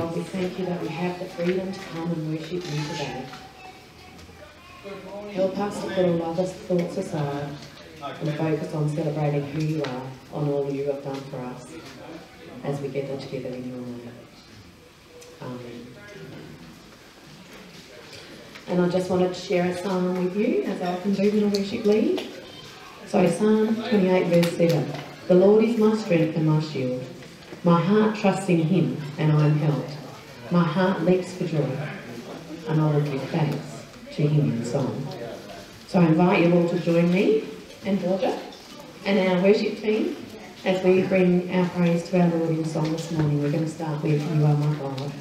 We thank you that we have the freedom to come and worship you today. Help us to put all other thoughts aside and focus on celebrating who you are, on all you have done for us as we gather together in your name. Amen. And I just wanted to share a psalm with you, as I often do when I worship lead. So Psalm 28 verse 7. The Lord is my strength and my shield. My heart trusts in him and I am helped. My heart leaps for joy and I will give thanks to him in song. So I invite you all to join me and Georgia and our worship team as we bring our praise to our Lord in song this morning. We're going to start with You Are My God.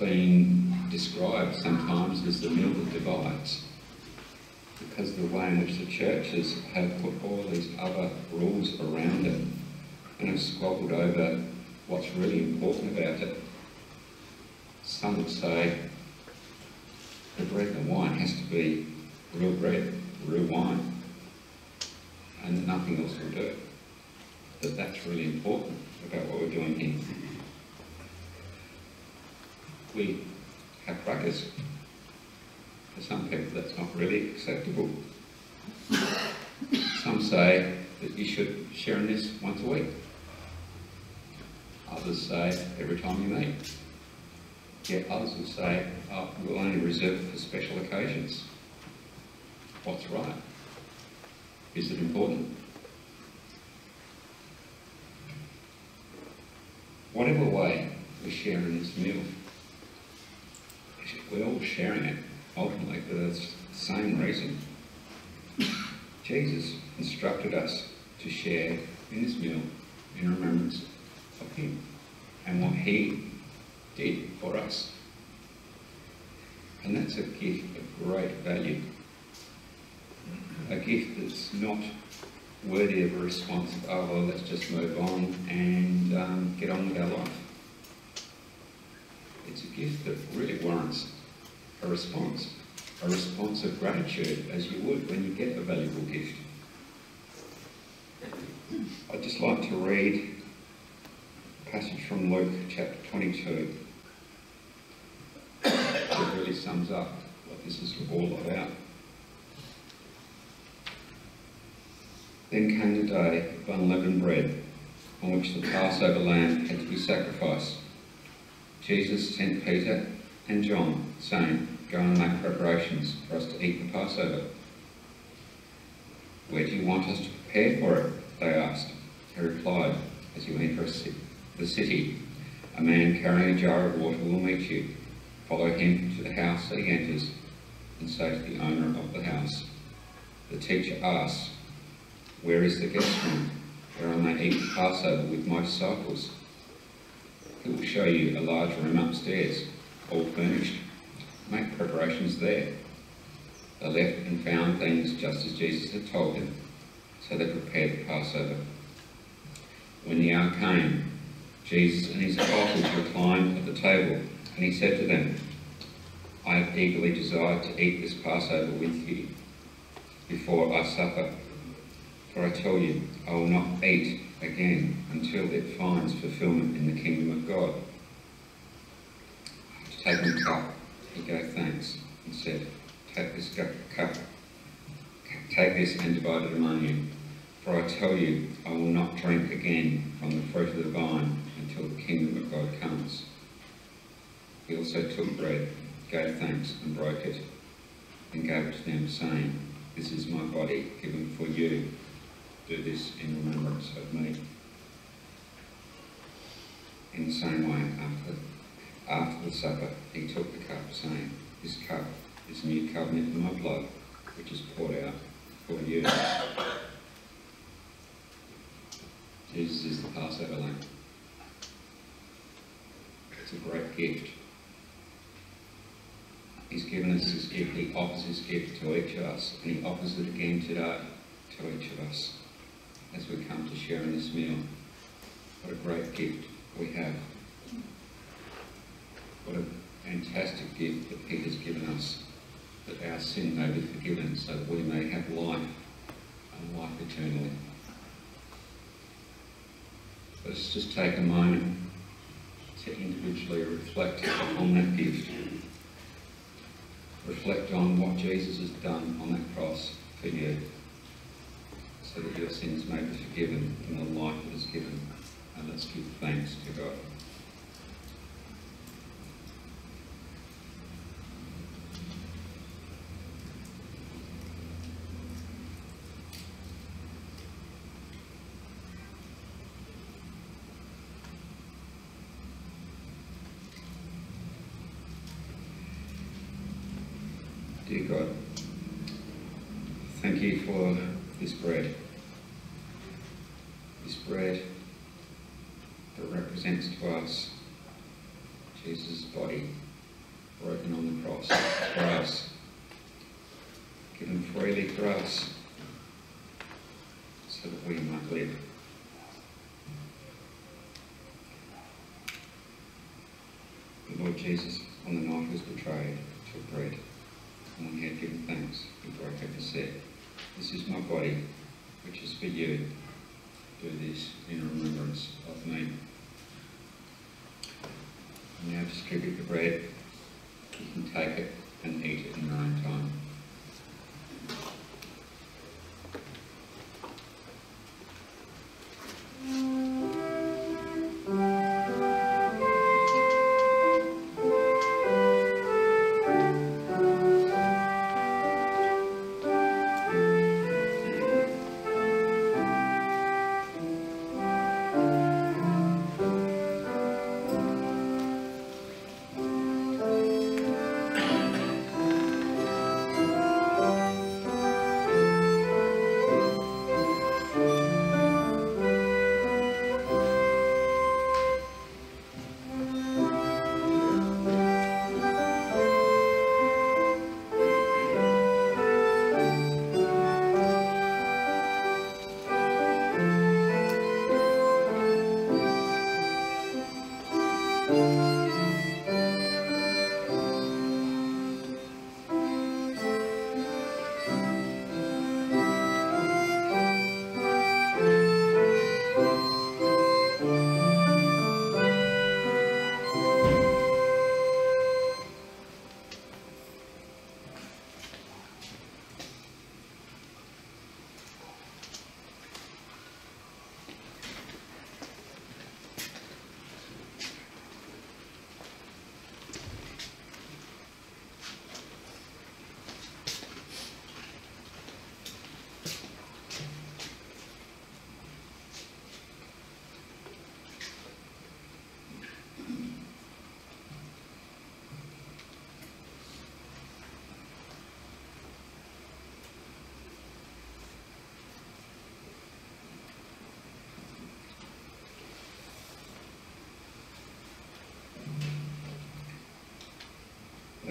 Been described sometimes as the mill that divides, because the way in which the churches have put all these other rules around it and have squabbled over what's really important about it. Some would say the bread and wine has to be real bread, real wine, and nothing else will do. But that's really important about what we're doing here. We have crackers. For some people that's not really acceptable. Some say that you should share in this once a week. Others say every time you meet. Yet others will say, oh, we'll only reserve it for special occasions. What's right? Is it important? Whatever way we share in this meal, we're all sharing it ultimately for the same reason. Jesus instructed us to share in this meal in remembrance of him and what he did for us. And that's a gift of great value. A gift that's not worthy of a response of, oh, well, let's just move on and um, get on with our life. It's a gift that really warrants a response, a response of gratitude, as you would when you get a valuable gift. I'd just like to read a passage from Luke chapter 22 that really sums up what this is all about. Then came the day of unleavened bread on which the Passover lamb had to be sacrificed. Jesus sent Peter and John, saying, Go and make preparations for us to eat the Passover. Where do you want us to prepare for it? They asked. He replied, As you enter the city, a man carrying a jar of water will meet you. Follow him to the house that he enters, and say to the owner of the house, The teacher asks, Where is the guest room, where I may eat the Passover with my disciples? He will show you a large room upstairs, all furnished. Make preparations there. They left and found things just as Jesus had told them, so they prepared the Passover. When the hour came, Jesus and his apostles reclined at the table, and he said to them, I have eagerly desired to eat this Passover with you before I suffer. For I tell you, I will not eat again until it finds fulfillment in the kingdom of God. The cup, he gave thanks and said, Take this cup, take this and divide it among you. For I tell you, I will not drink again from the fruit of the vine until the kingdom of God comes. He also took bread, gave thanks, and broke it, and gave it to them, saying, This is my body given for you. Do this in remembrance of me. In the same way, after, after the supper, he took the cup, saying, This cup is new covenant in my blood, which is poured out for you. Jesus is the Passover lamb. It's a great gift. He's given us this gift. He offers his gift to each of us, and he offers it again today to each of us as we come to share in this meal. What a great gift we have. What a fantastic gift that He has given us, that our sin may be forgiven so that we may have life and life eternally. Let's just take a moment to individually reflect on that gift. Reflect on what Jesus has done on that cross for you so that your sins may be forgiven in the life that is given. And let's give thanks to God. Dear God, thank you for this bread. This bread that represents to us Jesus' body broken on the cross for us, given freely for us, so that we might live. The Lord Jesus, on the night he was betrayed, took bread, and when he had given thanks, he broke it and said, This is my body, which is for you. Do this in remembrance of me. And now distribute the bread. You can take it and eat it in your own time.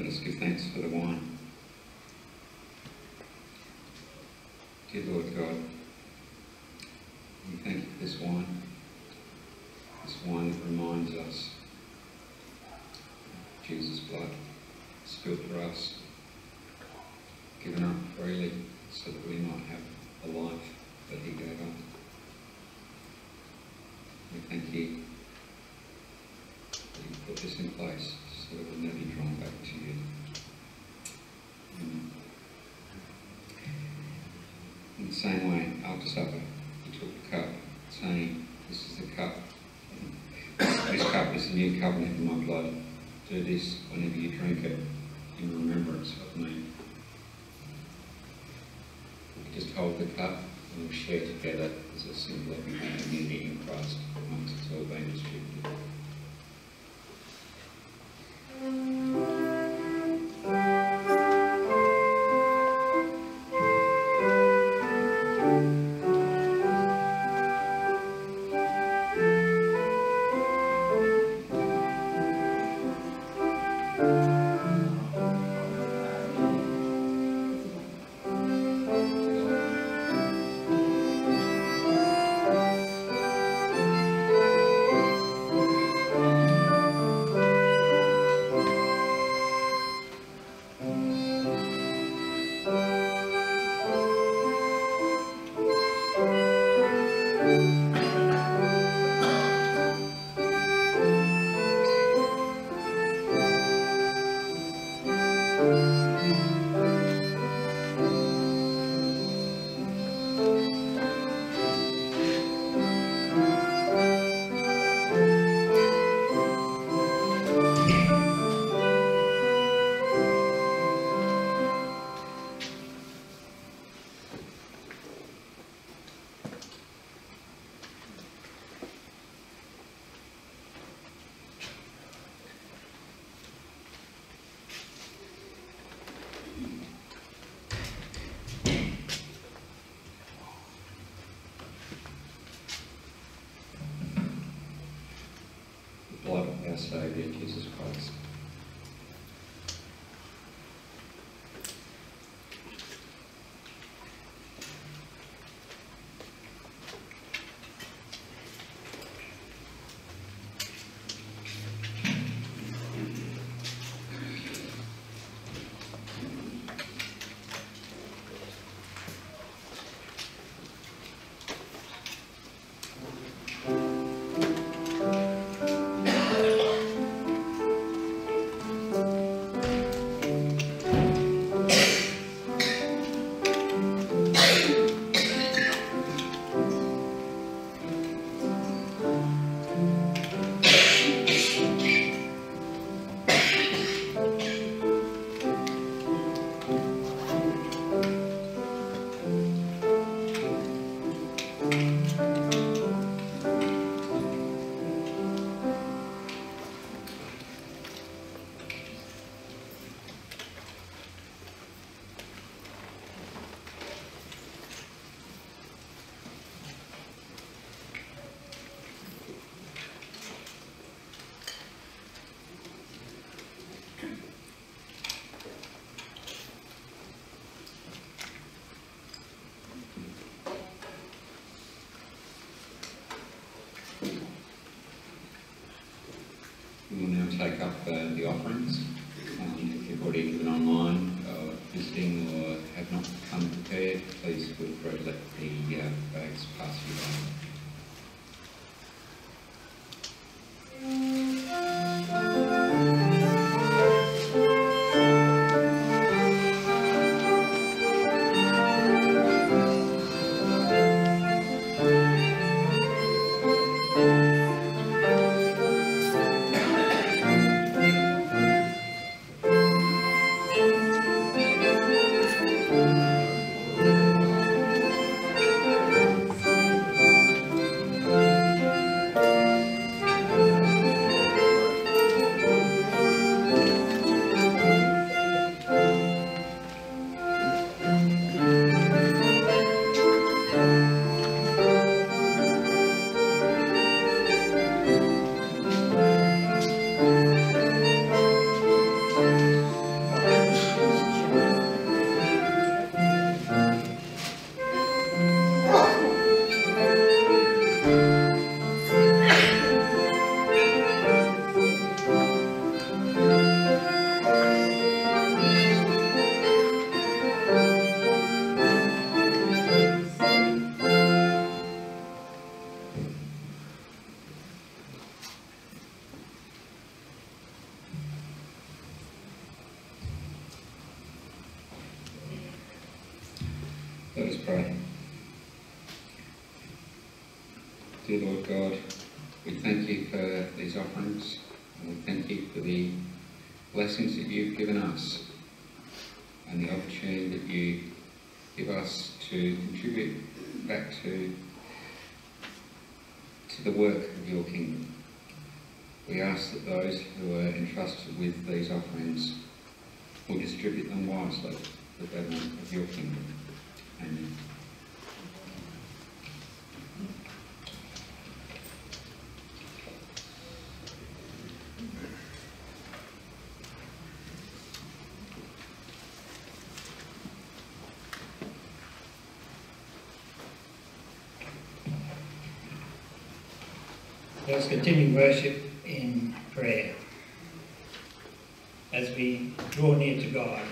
Us give thanks for the wine. Dear Lord God, we thank you for this wine, this wine that reminds us of Jesus' blood spilled for us, given up freely so that we might have the life that he gave us. We thank you that you put this in place so that we'll never be drawn back to you. Amen. In the same way, after supper, he took the cup, saying, This is the cup. This cup is the new covenant in my blood. Do this whenever you drink it in remembrance of me. We just hold the cup and we'll share together as a symbol of unity in Christ amongst us all being distributed. Saviour, Jesus Christ. The offerings. Let us continue worship in prayer. As we draw near to God,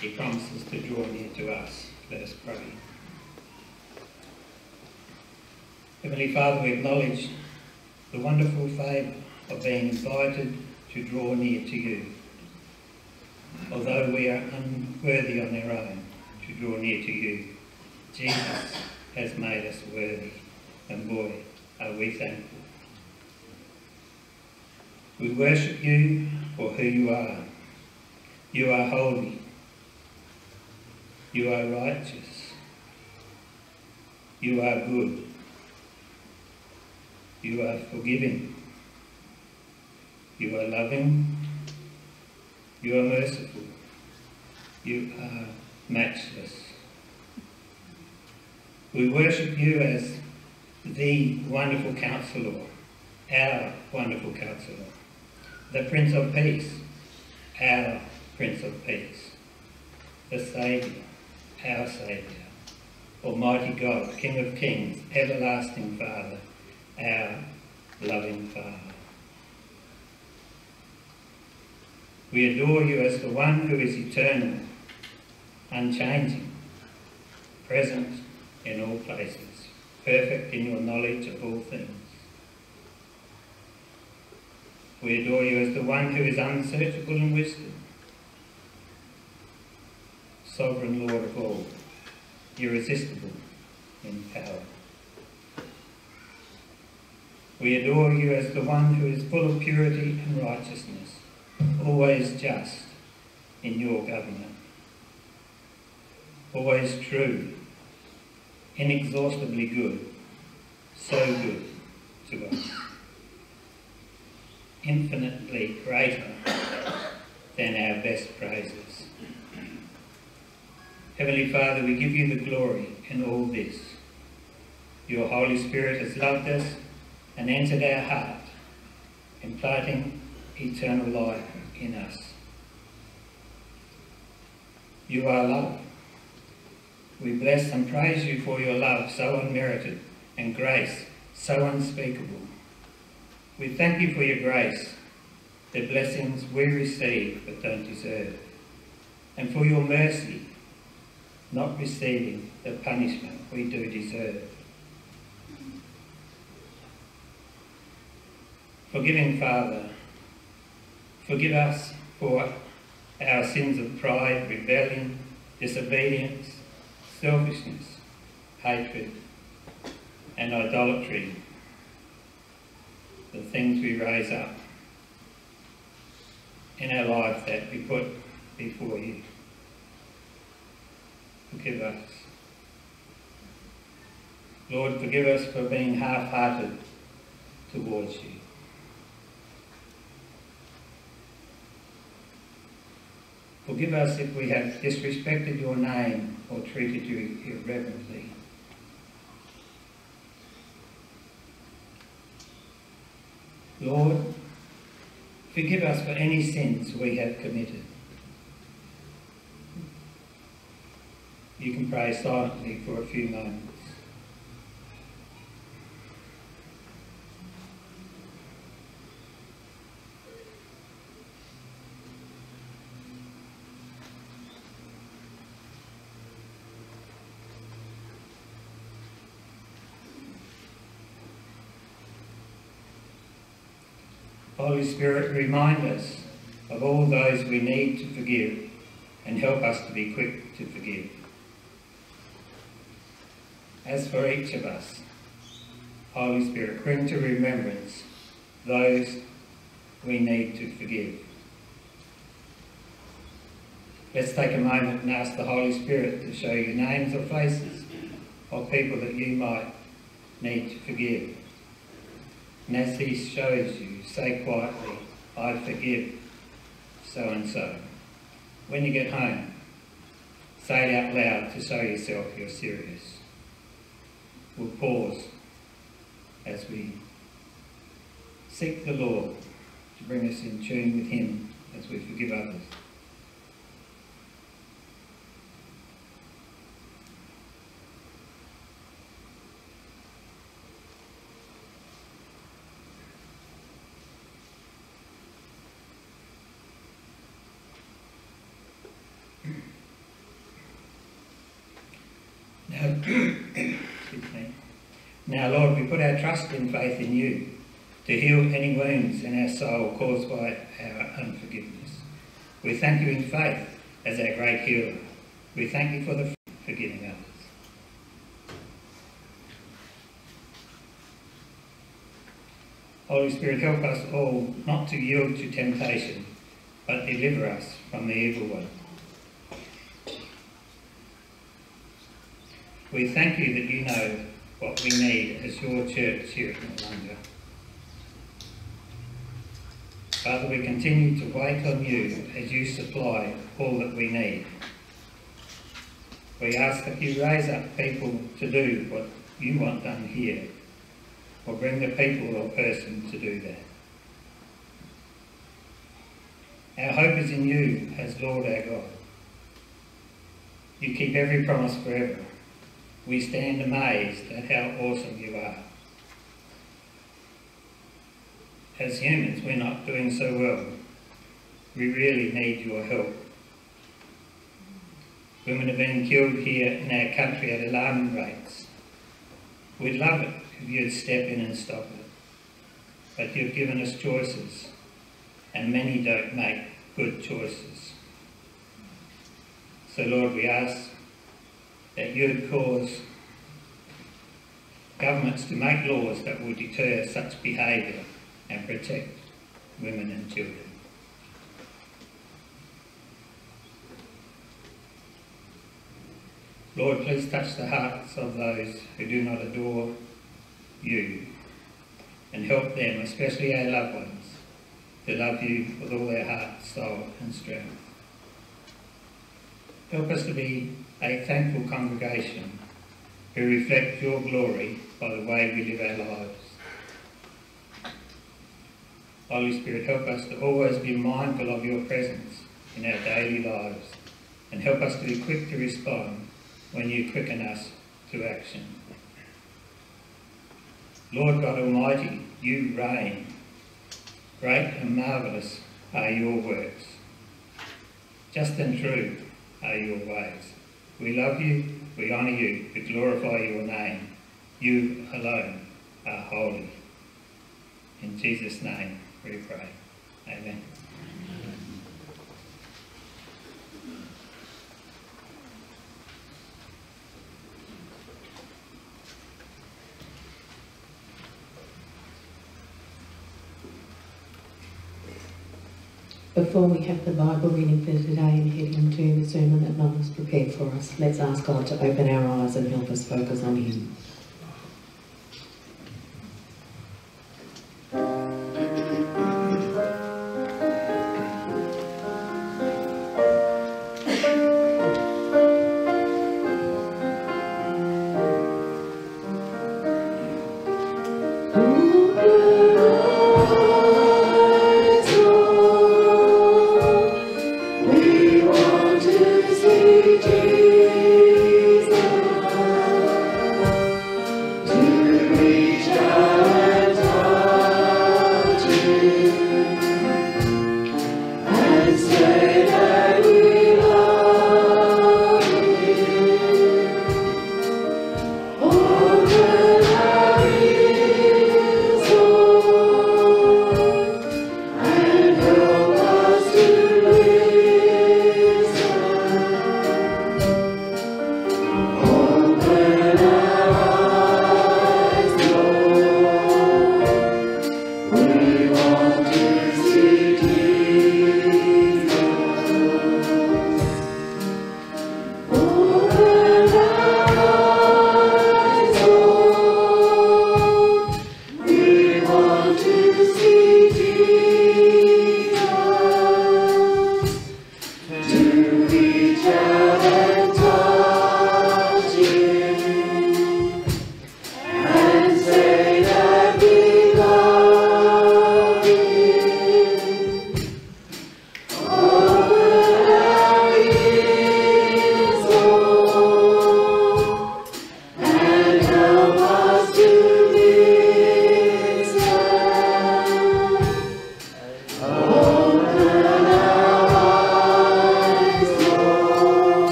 He promises to draw near to us. Let us pray. Heavenly Father, we acknowledge the wonderful favour of being invited to draw near to you. Although we are unworthy on our own to draw near to you, Jesus has made us worthy, and boy, are we thankful. We worship you for who you are. You are holy. You are righteous. You are good. You are forgiving. You are loving. You are merciful. You are matchless. We worship you as the wonderful counselor, our wonderful counselor. The Prince of Peace, our Prince of Peace, the Saviour, our Saviour, Almighty God, King of Kings, everlasting Father, our loving Father. We adore you as the one who is eternal, unchanging, present in all places, perfect in your knowledge of all things. We adore you as the one who is unsearchable in wisdom, sovereign Lord of all, irresistible in power. We adore you as the one who is full of purity and righteousness, always just in your government, always true, inexhaustibly good, so good to us, infinitely greater than our best praises. Heavenly Father, we give you the glory in all this. Your Holy Spirit has loved us and entered our heart, implanting eternal life in us. You are love. We bless and praise you for your love so unmerited and grace so unspeakable. We thank you for your grace, the blessings we receive but don't deserve, and for your mercy, not receiving the punishment we do deserve. Forgiving Father, forgive us for our sins of pride, rebellion, disobedience, selfishness, hatred, and idolatry, the things we raise up in our life that we put before you. Forgive us. Lord, forgive us for being half-hearted towards you. Forgive us if we have disrespected your name or treated you irreverently. Lord, forgive us for any sins we have committed. You can pray silently for a few moments. Holy Spirit, remind us of all those we need to forgive and help us to be quick to forgive. As for each of us, Holy Spirit, bring to remembrance those we need to forgive. Let's take a moment and ask the Holy Spirit to show you names or faces of people that you might need to forgive. And as he shows you, say quietly, I forgive so and so. When you get home, say it out loud to show yourself you're serious. We'll pause as we seek the Lord to bring us in tune with him as we forgive others. Now, excuse me. Now, Lord, we put our trust and faith in you to heal any wounds in our soul caused by our unforgiveness. We thank you in faith as our great healer. We thank you for the forgiving others. Holy Spirit, help us all not to yield to temptation, but deliver us from the evil one. We thank you that you know what we need as your church here at Noarlunga. Father, we continue to wait on you as you supply all that we need. We ask that you raise up people to do what you want done here, or bring the people or person to do that. Our hope is in you as Lord our God. You keep every promise forever. We stand amazed at how awesome you are. As humans, we're not doing so well. We really need your help. Women have been killed here in our country at alarming rates. We'd love it if you'd step in and stop it. But you've given us choices, and many don't make good choices. So, Lord, we ask that you'd cause governments to make laws that will deter such behaviour and protect women and children. Lord, please touch the hearts of those who do not adore you and help them, especially our loved ones, to love you with all their heart, soul and strength. Help us to be a thankful congregation who reflect your glory by the way we live our lives. Holy Spirit, help us to always be mindful of your presence in our daily lives and help us to be quick to respond when you quicken us to action. Lord God Almighty, you reign. Great and marvellous are your works. Just and true are your ways. We love you, we honour you, we glorify your name. You alone are holy. In Jesus' name we pray. Amen. Before we have the Bible reading for today and head into the sermon that Mum has prepared for us, let's ask God to open our eyes and help us focus on Him.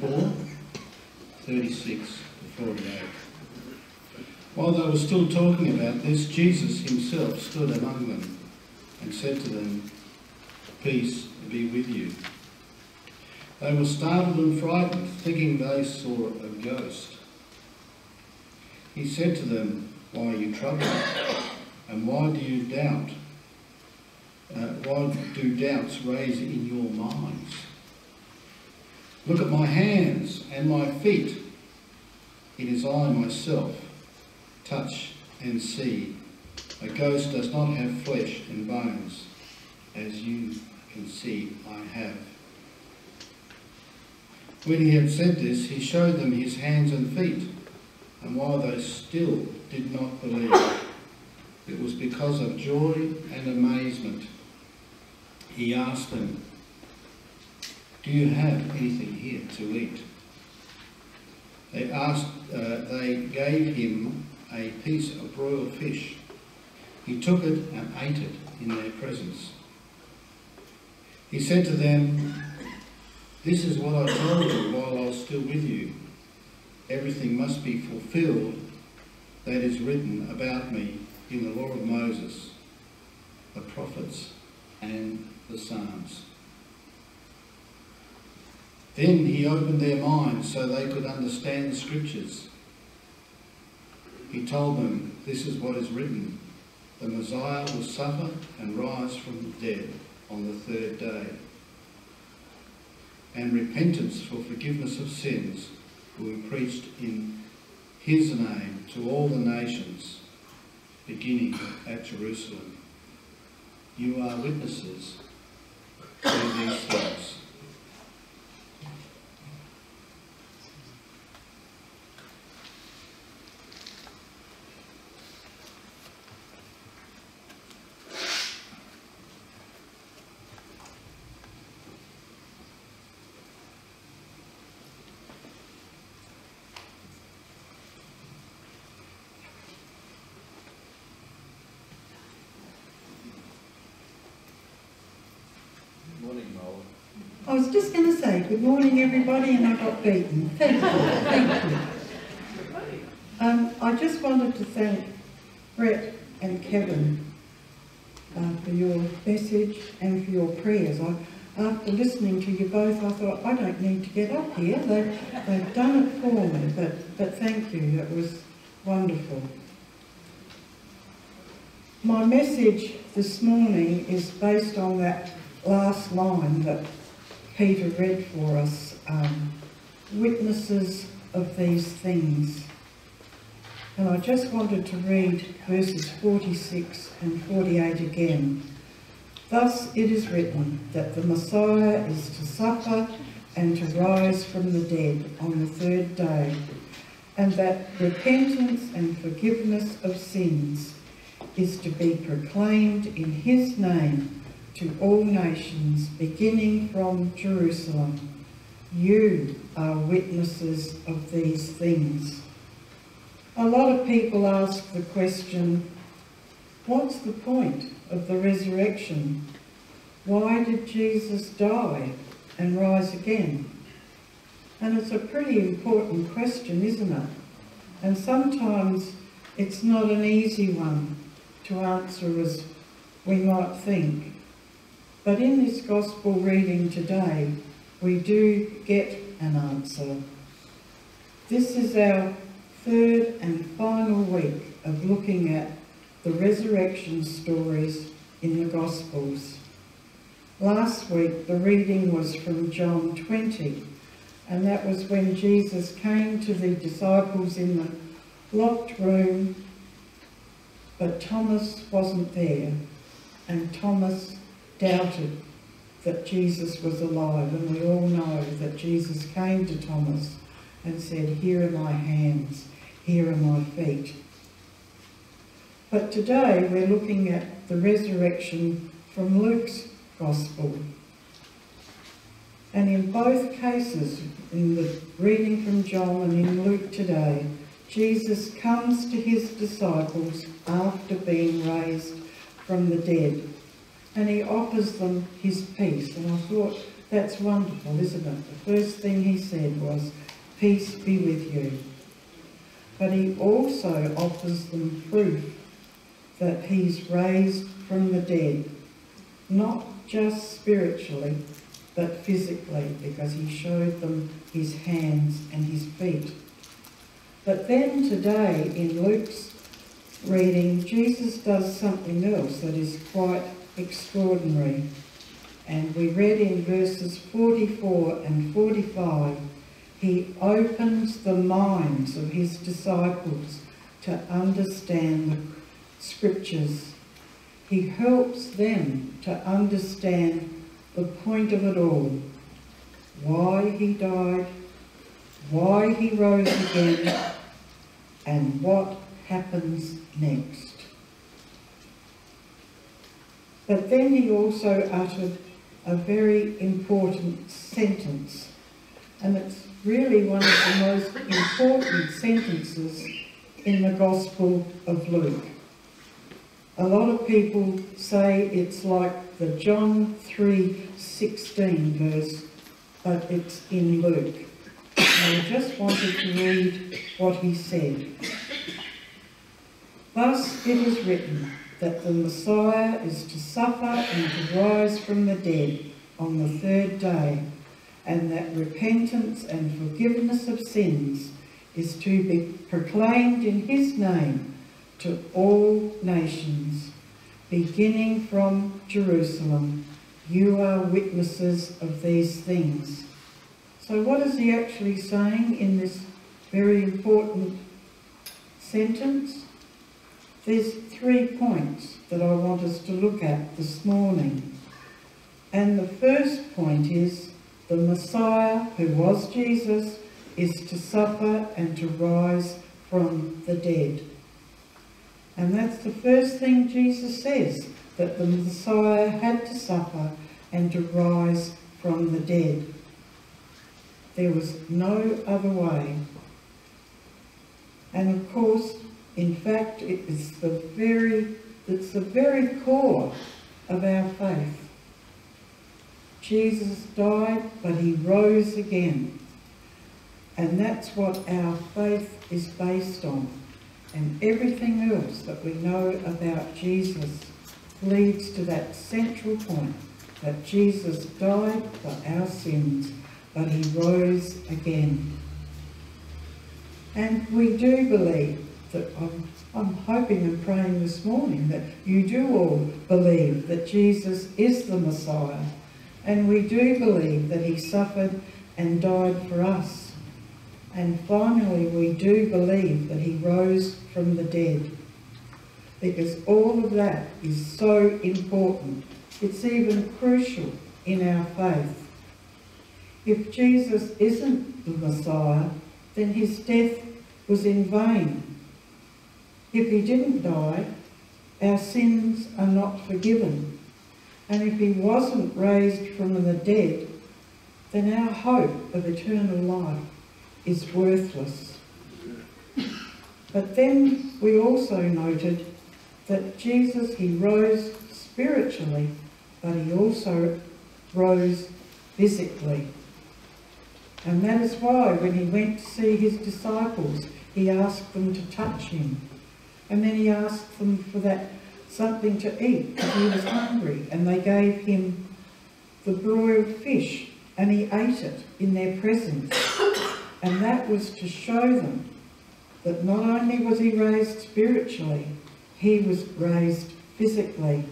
24, 36 to 48. While they were still talking about this, Jesus himself stood among them and said to them, Peace be with you. They were startled and frightened, thinking they saw a ghost. He said to them, Why are you troubled? And why do you doubt? Uh, why do doubts raise in your minds? Look at my hands and my feet. It is I myself. Touch and see. A ghost does not have flesh and bones, as you can see I have. When he had said this, he showed them his hands and feet, and while they still did not believe, it was because of joy and amazement. He asked them, Do you have anything here to eat? They asked, uh, they gave him a piece of broiled fish. He took it and ate it in their presence. He said to them, This is what I told you while I was still with you. Everything must be fulfilled that is written about me in the law of Moses, the prophets, and the Psalms. Then he opened their minds so they could understand the scriptures. He told them, This is what is written the Messiah will suffer and rise from the dead on the third day. And repentance for forgiveness of sins will be preached in his name to all the nations, beginning at Jerusalem. You are witnesses to these things. I was just going to say good morning, everybody, and I got beaten. Thank you, thank you. Um, I just wanted to thank Brett and Kevin uh, for your message and for your prayers. I, after listening to you both, I thought, I don't need to get up here. They, they've done it for me, but, but thank you. That was wonderful. My message this morning is based on that last line that Peter read for us, um, witnesses of these things. And I just wanted to read verses 46 and 48 again. Thus it is written that the Messiah is to suffer and to rise from the dead on the third day, and that repentance and forgiveness of sins is to be proclaimed in his name to all nations, beginning from Jerusalem. You are witnesses of these things. A lot of people ask the question, what's the point of the resurrection? Why did Jesus die and rise again? And it's a pretty important question, isn't it? And sometimes it's not an easy one to answer as we might think. But in this Gospel reading today, we do get an answer. This is our third and final week of looking at the resurrection stories in the Gospels. Last week, the reading was from John 20, and that was when Jesus came to the disciples in the locked room, but Thomas wasn't there, and Thomas doubted that Jesus was alive. And we all know that Jesus came to Thomas and said, Here are my hands, here are my feet. But today we're looking at the resurrection from Luke's Gospel. And in both cases, in the reading from John and in Luke today, Jesus comes to his disciples after being raised from the dead and he offers them his peace. And I thought, that's wonderful, isn't it? The first thing he said was, peace be with you. But he also offers them proof that he's raised from the dead, not just spiritually, but physically, because he showed them his hands and his feet. But then today, in Luke's reading, Jesus does something else that is quite extraordinary. And we read in verses 44 and 45, he opens the minds of his disciples to understand the scriptures. He helps them to understand the point of it all. Why he died, why he rose again, and what happens next. But then he also uttered a very important sentence, and it's really one of the most important sentences in the Gospel of Luke. A lot of people say it's like the John 3:16 verse, but it's in Luke. And I just wanted to read what he said. Thus it is written that the Messiah is to suffer and to rise from the dead on the third day, and that repentance and forgiveness of sins is to be proclaimed in his name to all nations, beginning from Jerusalem. You are witnesses of these things. So what is he actually saying in this very important sentence? There's three points that I want us to look at this morning. And the first point is the Messiah, who was Jesus, is to suffer and to rise from the dead. And that's the first thing Jesus says, that the Messiah had to suffer and to rise from the dead. There was no other way. And of course, in fact, it is the very, it's the very core of our faith. Jesus died, but he rose again. And that's what our faith is based on. And everything else that we know about Jesus leads to that central point that Jesus died for our sins, but he rose again. And we do believe that I'm, I'm hoping and praying this morning that you do all believe that Jesus is the Messiah. And we do believe that he suffered and died for us. And finally, we do believe that he rose from the dead. Because all of that is so important. It's even crucial in our faith. If Jesus isn't the Messiah, then his death was in vain. If he didn't die, our sins are not forgiven. And if he wasn't raised from the dead, then our hope of eternal life is worthless. But then we also noted that Jesus, he rose spiritually, but he also rose physically. And that is why when he went to see his disciples, he asked them to touch him. And then he asked them for that something to eat because he was hungry. And they gave him the broiled fish and he ate it in their presence. And that was to show them that not only was he raised spiritually, he was raised physically.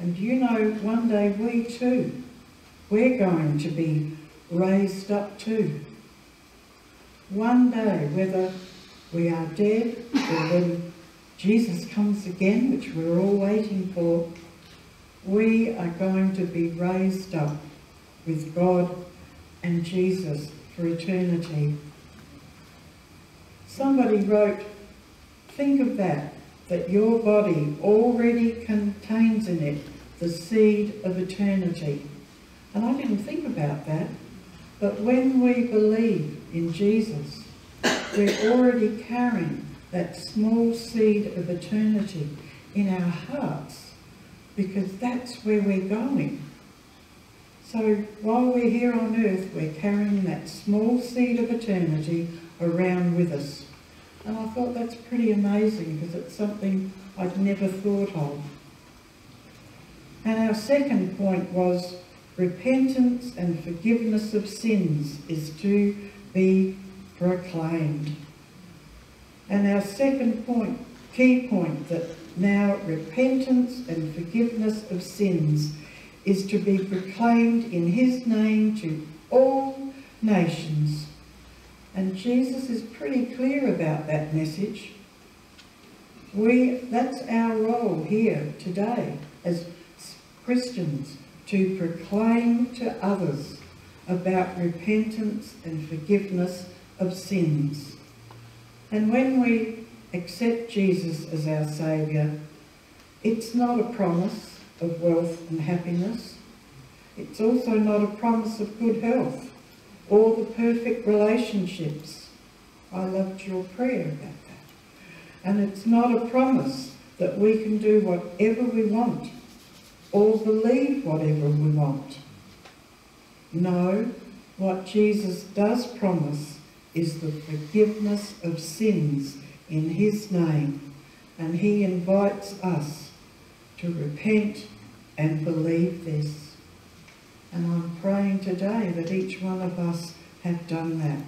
And you know, one day we too, we're going to be raised up too. One day, whether we are dead or when Jesus comes again, which we're all waiting for, we are going to be raised up with God and Jesus for eternity. Somebody wrote, think of that, that your body already contains in it the seed of eternity. And I didn't think about that. But when we believe in Jesus, we're already carrying that small seed of eternity in our hearts because that's where we're going. So while we're here on earth, we're carrying that small seed of eternity around with us. And I thought that's pretty amazing because it's something I'd never thought of. And our second point was repentance and forgiveness of sins is to be proclaimed. And our second point, key point that now repentance and forgiveness of sins is to be proclaimed in his name to all nations. And Jesus is pretty clear about that message. We, that's our role here today as Christians, to proclaim to others about repentance and forgiveness of sins. And when we accept Jesus as our Saviour, it's not a promise of wealth and happiness. It's also not a promise of good health or the perfect relationships. I loved your prayer about that. And it's not a promise that we can do whatever we want or believe whatever we want. No, what Jesus does promise is the forgiveness of sins in his name, and he invites us to repent and believe this. And I'm praying today that each one of us have done that.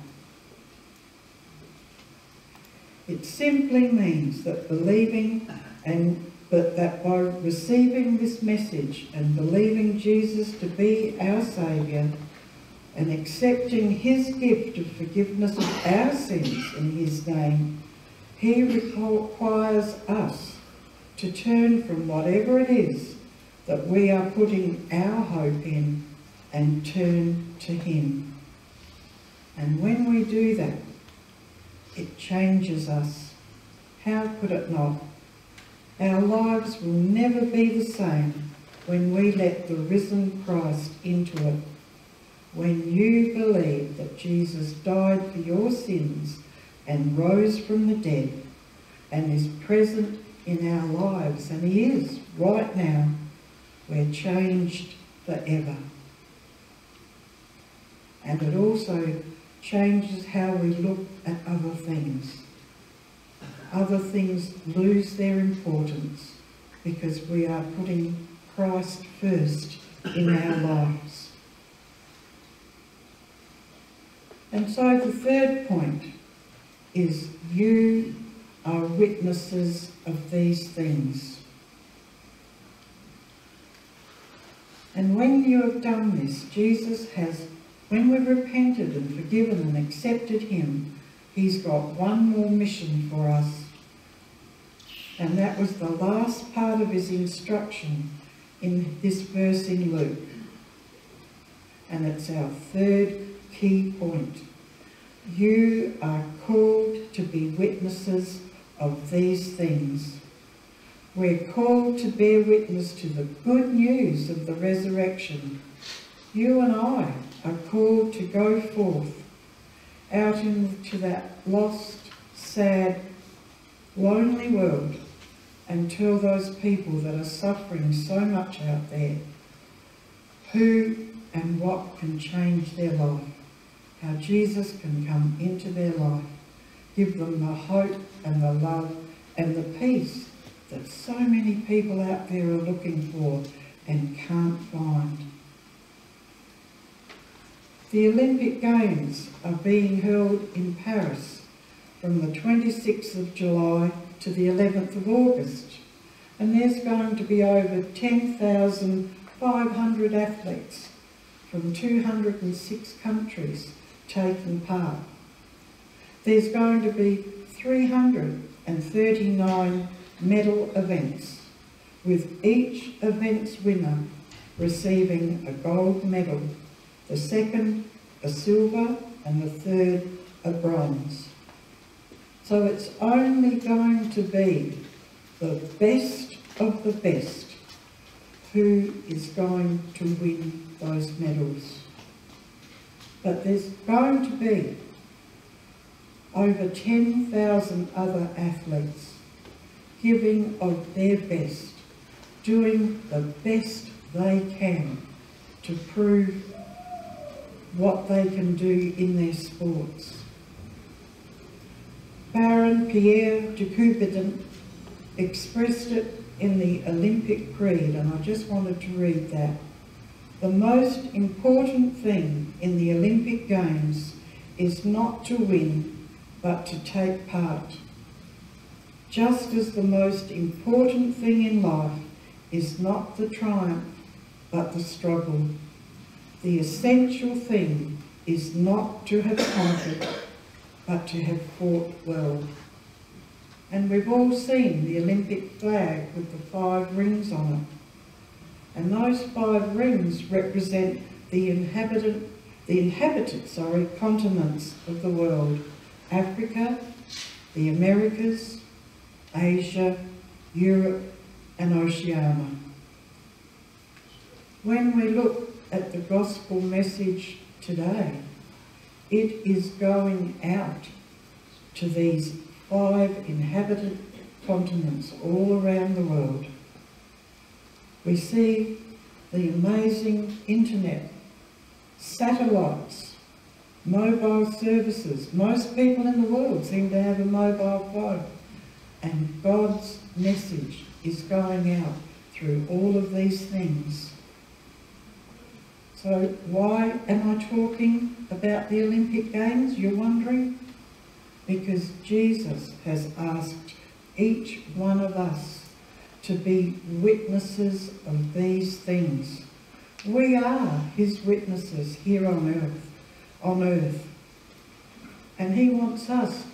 It simply means that believing and but that by receiving this message and believing Jesus to be our Saviour and accepting his gift of forgiveness of our sins in his name, he requires us to turn from whatever it is that we are putting our hope in and turn to him. And when we do that, it changes us. How could it not? Our lives will never be the same when we let the risen Christ into it. When you believe that Jesus died for your sins and rose from the dead and is present in our lives, and he is right now, we're changed forever. And it also changes how we look at other things other things lose their importance because we are putting Christ first in our lives. And so the third point is you are witnesses of these things. And when you have done this, Jesus has, when we've repented and forgiven and accepted him, he's got one more mission for us and that was the last part of his instruction in this verse in Luke. And it's our third key point. You are called to be witnesses of these things. We're called to bear witness to the good news of the resurrection. You and I are called to go forth out into that lost, sad, lonely world and tell those people that are suffering so much out there who and what can change their life, how Jesus can come into their life, give them the hope and the love and the peace that so many people out there are looking for and can't find. The Olympic Games are being held in Paris from the 26th of July to the 11th of August. And there's going to be over 10,500 athletes from 206 countries taking part. There's going to be 339 medal events, with each event's winner receiving a gold medal, the second a silver, and the third a bronze. So it's only going to be the best of the best who is going to win those medals. But there's going to be over 10,000 other athletes giving of their best, doing the best they can to prove what they can do in their sports. Baron Pierre de Coubertin expressed it in the Olympic Creed, and I just wanted to read that. The most important thing in the Olympic Games is not to win, but to take part. Just as the most important thing in life is not the triumph, but the struggle. The essential thing is not to have conquered, but to have fought well. And we've all seen the Olympic flag with the five rings on it. And those five rings represent the inhabitant, the inhabited, sorry, continents of the world. Africa, the Americas, Asia, Europe and Oceania. When we look at the gospel message today, it is going out to these five inhabited continents all around the world. We see the amazing internet, satellites, mobile services. Most people in the world seem to have a mobile phone. And God's message is going out through all of these things. So why am I talking about the Olympic Games, you're wondering? Because Jesus has asked each one of us to be witnesses of these things. We are his witnesses here on earth, on earth. And he wants us,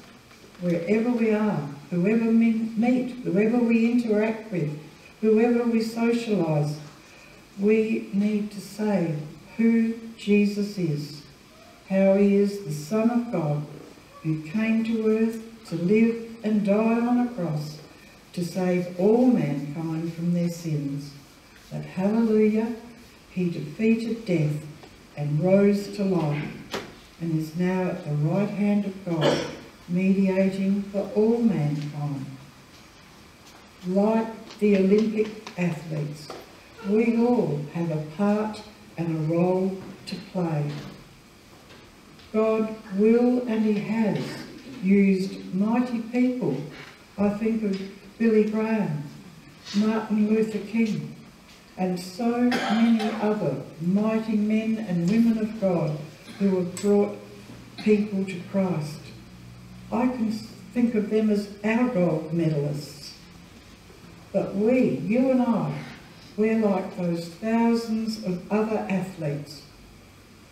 wherever we are, whoever we meet, whoever we interact with, whoever we socialise, we need to say who Jesus is, how he is the Son of God who came to earth to live and die on a cross to save all mankind from their sins. But hallelujah, he defeated death and rose to life and is now at the right hand of God, mediating for all mankind. Like the Olympic athletes, we all have a part and a role to play. God will and he has used mighty people. I think of Billy Graham, Martin Luther King, and so many other mighty men and women of God who have brought people to Christ. I can think of them as our gold medalists. But we, you and I, we're like those thousands of other athletes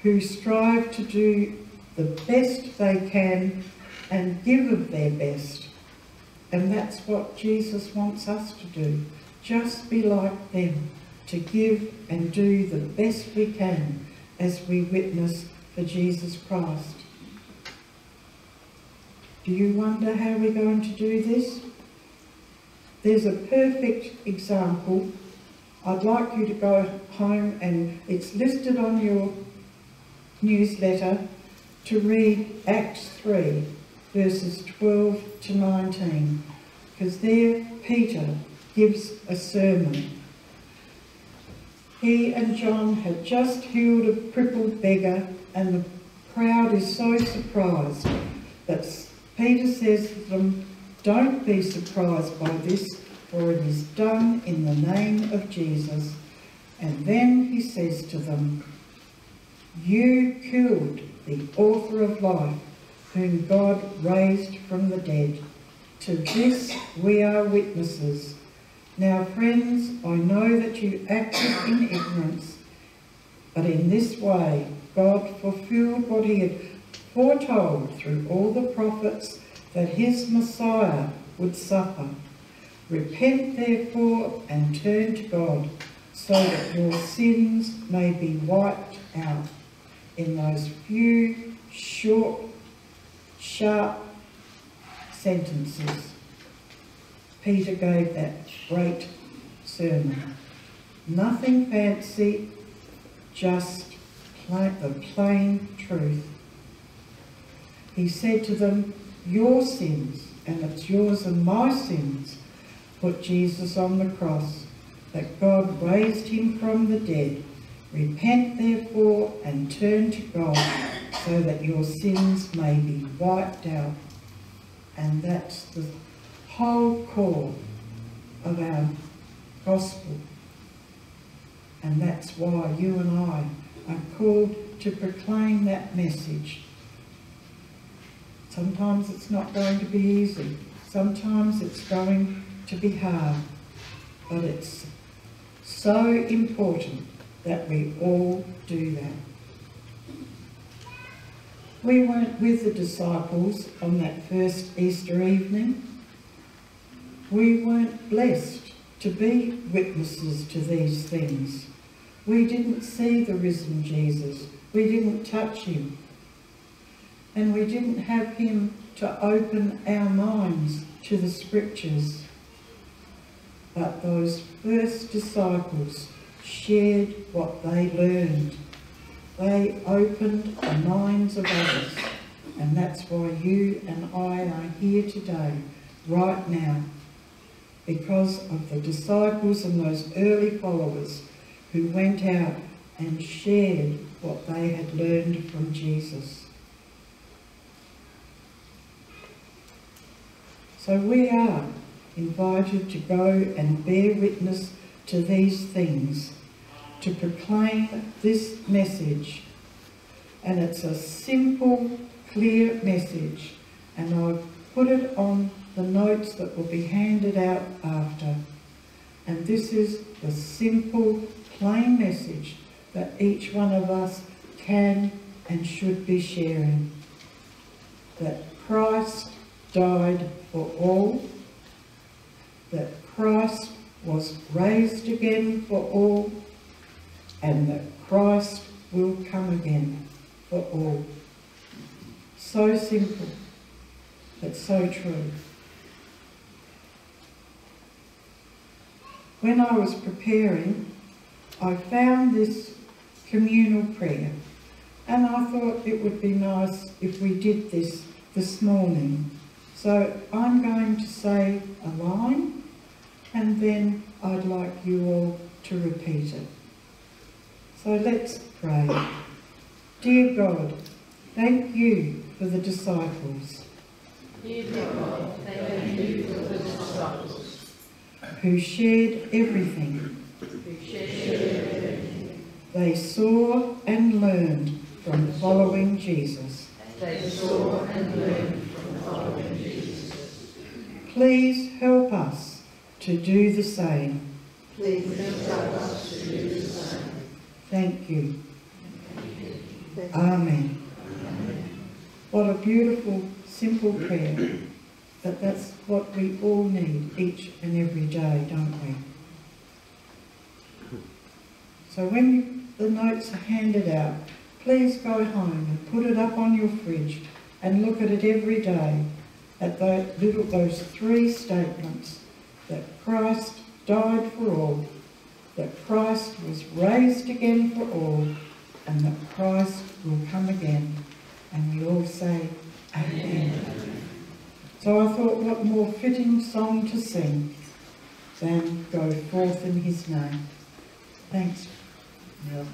who strive to do the best they can and give of their best. And that's what Jesus wants us to do. Just be like them, to give and do the best we can as we witness for Jesus Christ. Do you wonder how we're going to do this? There's a perfect example. I'd like you to go home and it's listed on your newsletter to read Acts 3, verses 12 to 19, because there Peter gives a sermon. He and John had just healed a crippled beggar, and the crowd is so surprised that Peter says to them, Don't be surprised by this, for it is done in the name of Jesus. And then he says to them, You killed the author of life, whom God raised from the dead. To this we are witnesses. Now, friends, I know that you acted in ignorance, but in this way God fulfilled what he had foretold through all the prophets that his Messiah would suffer. Repent therefore and turn to God, so that your sins may be wiped out in those few short, sharp sentences. Peter gave that great sermon. Nothing fancy, just plain, the plain truth. He said to them, your sins, and it's yours and my sins, put Jesus on the cross, that God raised him from the dead Repent therefore and turn to God so that your sins may be wiped out. And that's the whole core of our gospel. And that's why you and I are called to proclaim that message. Sometimes it's not going to be easy. Sometimes it's going to be hard, but it's so important that we all do that. We weren't with the disciples on that first Easter evening. We weren't blessed to be witnesses to these things. We didn't see the risen Jesus. We didn't touch him. And we didn't have him to open our minds to the scriptures. But those first disciples shared what they learned. They opened the minds of others. And that's why you and I are here today, right now, because of the disciples and those early followers who went out and shared what they had learned from Jesus. So we are invited to go and bear witness to these things, to proclaim this message. And it's a simple, clear message. And I've put it on the notes that will be handed out after. And this is the simple, plain message that each one of us can and should be sharing. That Christ died for all, that Christ was raised again for all, and that Christ will come again for all. So simple, but so true. When I was preparing, I found this communal prayer, and I thought it would be nice if we did this this morning. So I'm going to say a line, and then I'd like you all to repeat it. So let's pray. Dear God, thank you for the disciples. Dear God, thank you for the disciples who shared everything. They saw and learned from following Jesus. They saw and learned from following Jesus. Please help us to do the same. Please help us to do the same. Thank you. Amen. What a beautiful, simple prayer. But that's what we all need each and every day, don't we? So when the notes are handed out, please go home and put it up on your fridge and look at it every day at those, little, those three statements that Christ died for all, that Christ was raised again for all, and that Christ will come again. And we all say, Amen. So I thought, what more fitting song to sing than Go Forth in His Name. Thanks, Neil.